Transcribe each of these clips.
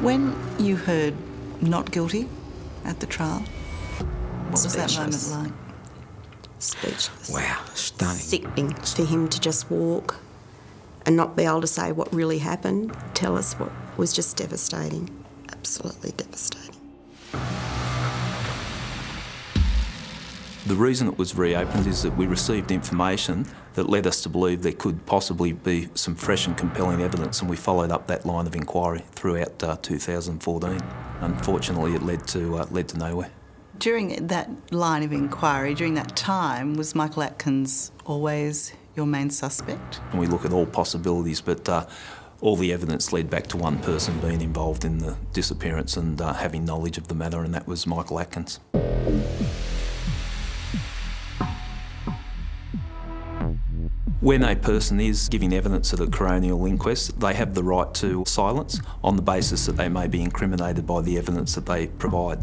When you heard not guilty at the trial, what was that moment like? Speechless. Wow, stunning. Sickening for him to just walk and not be able to say what really happened, tell us what was just devastating. Absolutely devastating. The reason it was reopened is that we received information that led us to believe there could possibly be some fresh and compelling evidence, and we followed up that line of inquiry throughout uh, 2014. Unfortunately, it led to uh, led to nowhere. During that line of inquiry, during that time, was Michael Atkins always your main suspect? And we look at all possibilities, but uh, all the evidence led back to one person being involved in the disappearance and uh, having knowledge of the matter, and that was Michael Atkins. When a person is giving evidence at a coronial inquest, they have the right to silence on the basis that they may be incriminated by the evidence that they provide.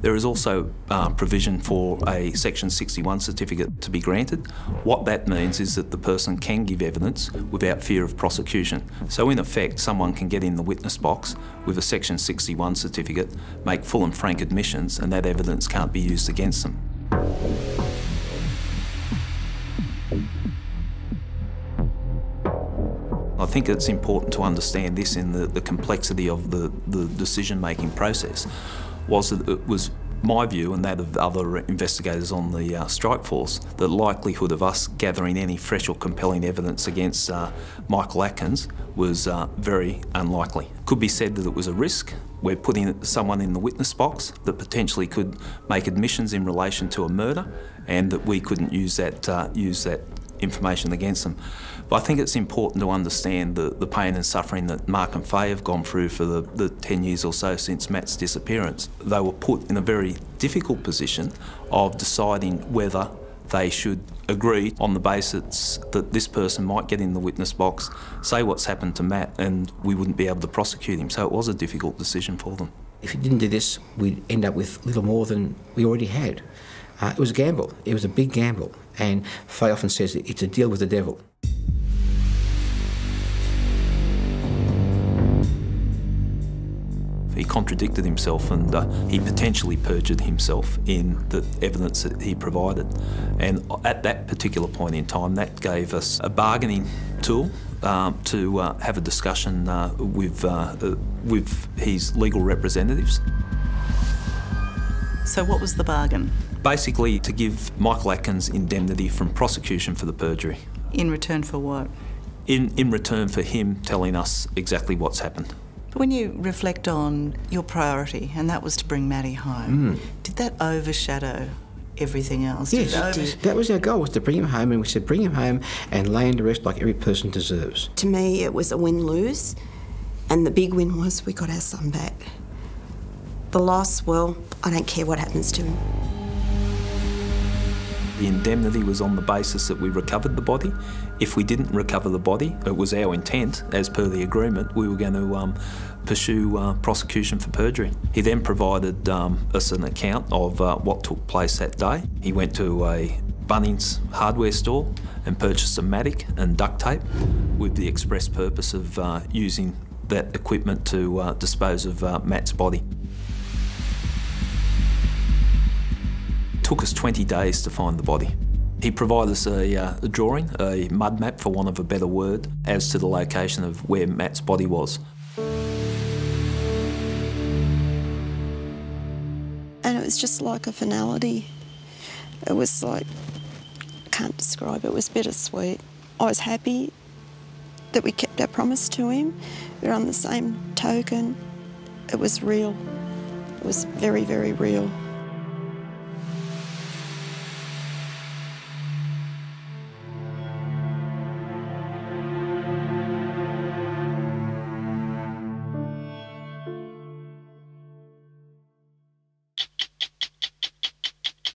There is also uh, provision for a Section 61 certificate to be granted. What that means is that the person can give evidence without fear of prosecution. So, in effect, someone can get in the witness box with a Section 61 certificate, make full and frank admissions, and that evidence can't be used against them. Think it's important to understand this in the, the complexity of the, the decision making process. Was that it was my view and that of other investigators on the uh, strike force, the likelihood of us gathering any fresh or compelling evidence against uh, Michael Atkins was uh, very unlikely. Could be said that it was a risk. We're putting someone in the witness box that potentially could make admissions in relation to a murder, and that we couldn't use that uh, use that information against them. But I think it's important to understand the, the pain and suffering that Mark and Faye have gone through for the, the 10 years or so since Matt's disappearance. They were put in a very difficult position of deciding whether they should agree on the basis that this person might get in the witness box, say what's happened to Matt, and we wouldn't be able to prosecute him. So it was a difficult decision for them. If you didn't do this, we'd end up with little more than we already had. Uh, it was a gamble. It was a big gamble. And Faye often says that it's a deal with the devil. He contradicted himself and uh, he potentially perjured himself in the evidence that he provided. And at that particular point in time, that gave us a bargaining tool um, to uh, have a discussion uh, with, uh, uh, with his legal representatives. So, what was the bargain? Basically, to give Michael Atkins indemnity from prosecution for the perjury, In return for what? in, in return for him telling us exactly what's happened. But when you reflect on your priority, and that was to bring Maddie home, hmm. did that overshadow everything else? Yes, it it over- did. that was our goal, was to bring him home, and we said bring him home and lay him to rest like every person deserves. To me, it was a win lose, and the big win was we got our son back. The loss, well, I don't care what happens to him. The indemnity was on the basis that we recovered the body. If we didn't recover the body, it was our intent, as per the agreement, we were going to um, pursue uh, prosecution for perjury. He then provided um, us an account of uh, what took place that day. He went to a Bunnings hardware store and purchased a mattock and duct tape with the express purpose of uh, using that equipment to uh, dispose of uh, Matt's body. Took us 20 days to find the body. He provided us a, uh, a drawing, a mud map for want of a better word, as to the location of where Matt's body was. And it was just like a finality. It was like, I can't describe it, was bittersweet. I was happy that we kept our promise to him, but on the same token, it was real. It was very, very real.